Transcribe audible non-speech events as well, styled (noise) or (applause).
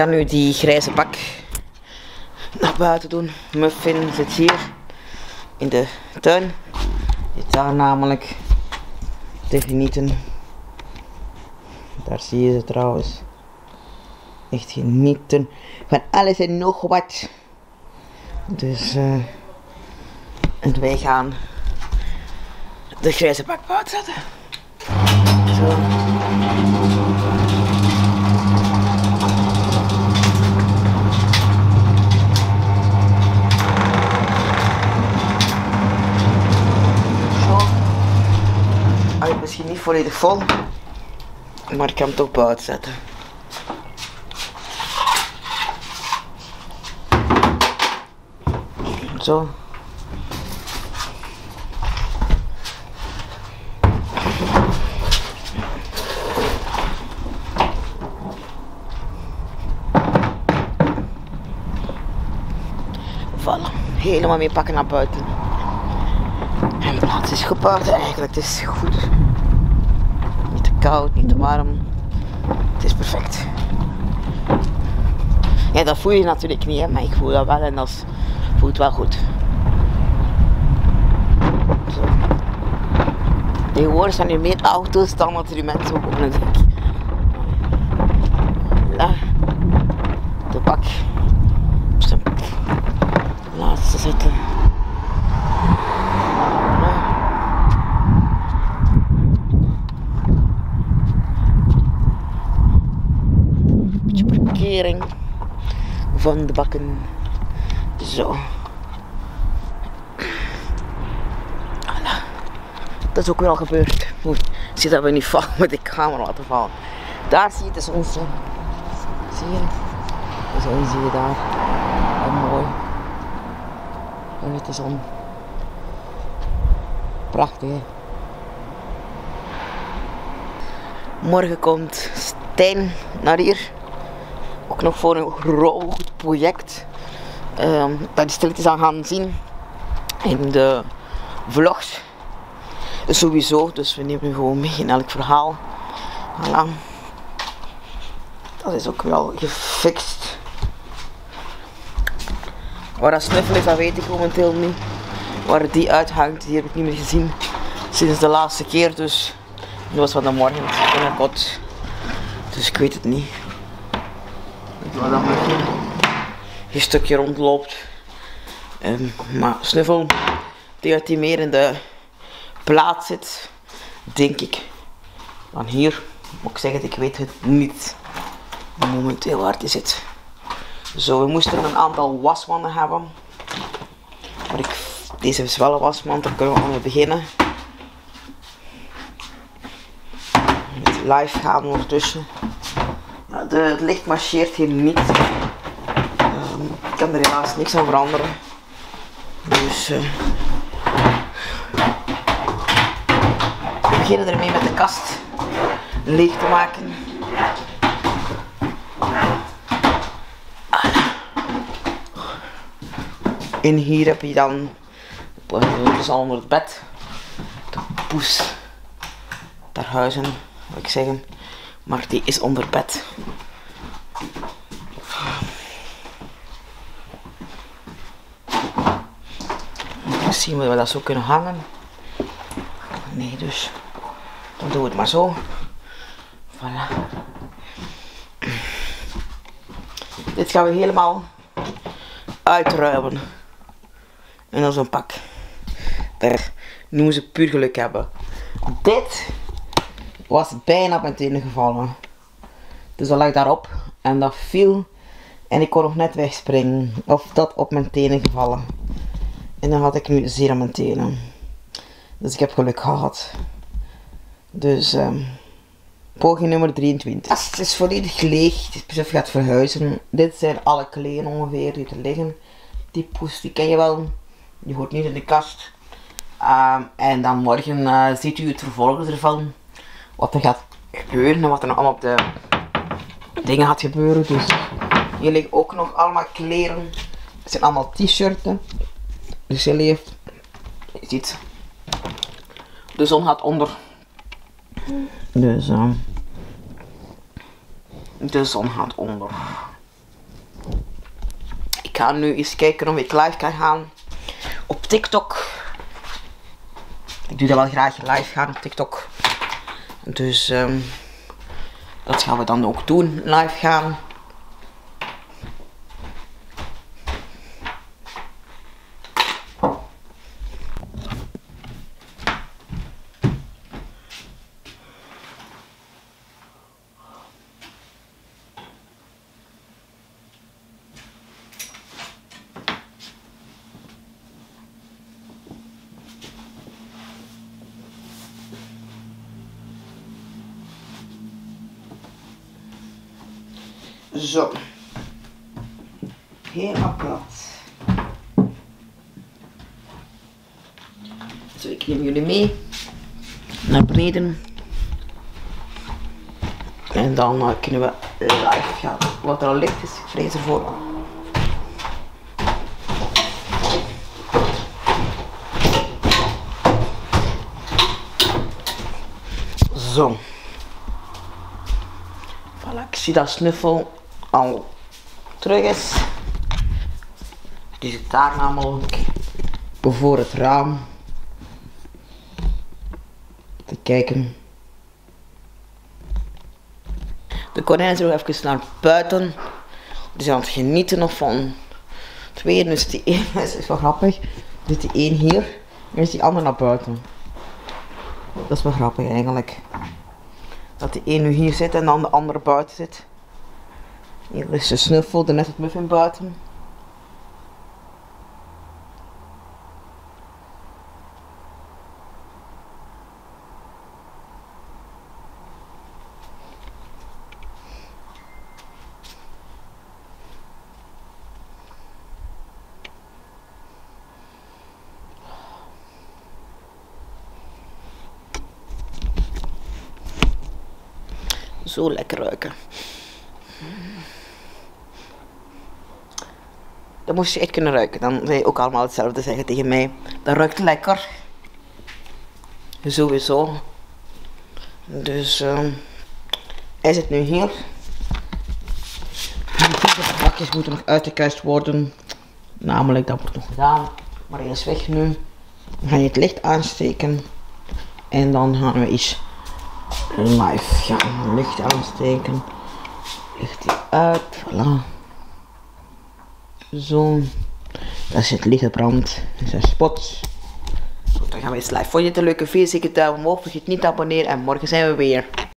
kan nu die grijze bak naar buiten doen. Muffin zit hier in de tuin. Zit daar namelijk te genieten. Daar zie je ze trouwens. Echt genieten van alles en nog wat. Dus eh en wij gaan de grijze bak buiten zetten. Zo. Hij is misschien niet volledig vol, maar ik kan hem toch buiten zetten. Zo. Voilà. Helemaal mee pakken naar buiten. En de plaats is gebouwd eigenlijk. Het is goed. Koud, niet te warm. Het is perfect. Ja, dat voel je natuurlijk niet, maar ik voel dat wel en dat voelt wel goed. Zo. Tegenwoordig zijn er meer auto's dan dat er mensen op. Voilà. De bak op zijn laatste zetten. Voilà. Beetje van de bakken. Zo. Dat is ook wel gebeurd. Oei, zie dat we niet vallen (laughs) met de camera laten vallen. Daar zie je de zon. Zie je? De zon zie je daar. En mooi. En de zon. Prachtig hè. Morgen komt Stijn naar hier. Nog voor een groot project. Ehm, dat is stilletjes aan gaan zien in de vlogs. Sowieso, dus we nemen gewoon mee in elk verhaal. Dat is ook wel gefixt. Waar dat snuffel is, dat weet ik momenteel niet. Waar die uithangt, die heb ik niet meer gezien sinds de laatste keer. Dus dat was van de morgen bot. Dus ik weet het niet. Waar dat muffin een stukje rondloopt. Ehm, maar snuffel, die dat hij meer in de plaats zit, denk ik. Dan hier, moet ik zeggen, ik weet het niet momenteel waar die zit. Zo, we moesten een aantal wasmannen hebben. Maar ik, deze is wel een wasmand, daar kunnen we aan beginnen. Met live gaan ondertussen. De, het licht marcheert hier niet. Ehm, ik kan er helaas niks aan veranderen. Dus eh, we beginnen ermee met de kast leeg te maken. En hier heb je dan, is al onder het bed, de poes ter huizen, wil ik zeggen. Maar die is onder bed. Misschien moeten we dat zo kunnen hangen. Nee, dus dan doen we het maar zo. Voilà. Dit gaan we helemaal uitruimen. En dan zo'n pak. Daar noemen ze puur geluk hebben. Dit was bijna op mijn tenen gevallen. Dus dat lag daarop en dat viel. En ik kon nog net wegspringen. Of dat op mijn tenen gevallen. En dan had ik nu zeer aan mijn tenen. Dus ik heb geluk gehad. Dus um, poging nummer 23. Het is volledig leeg. Het besef gaat verhuizen. Dit zijn alle kleren ongeveer die er liggen. Die poes die ken je wel. Die hoort niet in de kast. Um, en dan morgen uh, ziet u het vervolg ervan. Wat er gaat gebeuren en wat er nog allemaal op de dingen gaat gebeuren. Dus hier liggen ook nog allemaal kleren. Het zijn allemaal t-shirten. Dus je leeft. Je ziet. De zon gaat onder. Dus uh, de zon gaat onder. ga nu eens kijken of ik live kan gaan op TikTok. Ik doe dat wel graag live gaan op TikTok. Dus ehm, dat gaan we dan ook doen, live gaan. Zo. Helemaal plat. Zo, ik neem jullie mee naar beneden. En dan uh, kunnen we live gaan. Wat er al licht is, ik vrees ervoor. Zo. Voilà, ik zie dat snuffel al terug is. Die zit daar namelijk voor het raam te kijken. De konijn is nog even naar buiten. Die zijn aan het genieten nog van twee. Dus die één (laughs) is, wel grappig. Dus die één hier en is die ander naar buiten. Dat is wel grappig eigenlijk. Dat de een nu hier zit en dan de andere buiten zit. Hier is de snuffel, net het muffin buiten. Zo lekker ruiken. Dan moest je echt kunnen ruiken. Dan zou je ook allemaal hetzelfde zeggen tegen mij. Dat ruikt lekker. Sowieso. Dus uh, hij zit nu hier. (laughs) De bakjes moeten nog uitgekuist worden. Namelijk, dat wordt nog gedaan. Maar hij is weg nu. Dan ga je het licht aansteken. En dan gaan we eens live gaan. Licht aansteken. Licht uit. Voilà. Zo. Daar zit lichtbrand. Dat zijn spots. dan gaan we eens live. Vond je het een leuke video? Zeker duim omhoog. Vergeet niet te abonneren. En morgen zijn we weer.